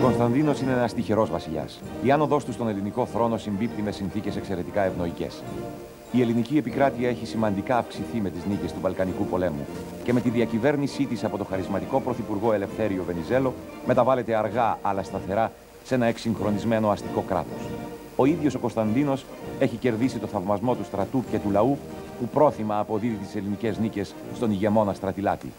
Ο Κωνσταντίνος είναι ένας τυχερός βασιλιάς. Η άνοδός του στον ελληνικό θρόνο συμπίπτει με συνθήκες εξαιρετικά ευνοϊκές. Η ελληνική επικράτεια έχει σημαντικά αυξηθεί με τις νίκες του Βαλκανικού πολέμου και με τη διακυβέρνησή της από το χαρισματικό πρωθυπουργό Ελευθέριο Βενιζέλο μεταβάλλεται αργά αλλά σταθερά σε ένα εξυγχρονισμένο αστικό κράτος. Ο ίδιος ο Κωνσταντίνος έχει κερδίσει το θαυμασμό του στρατού και του λαού που πρόθυμα αποδίδει τις ελληνικές νίκες στον ηγεμόνα στρατηλάτη.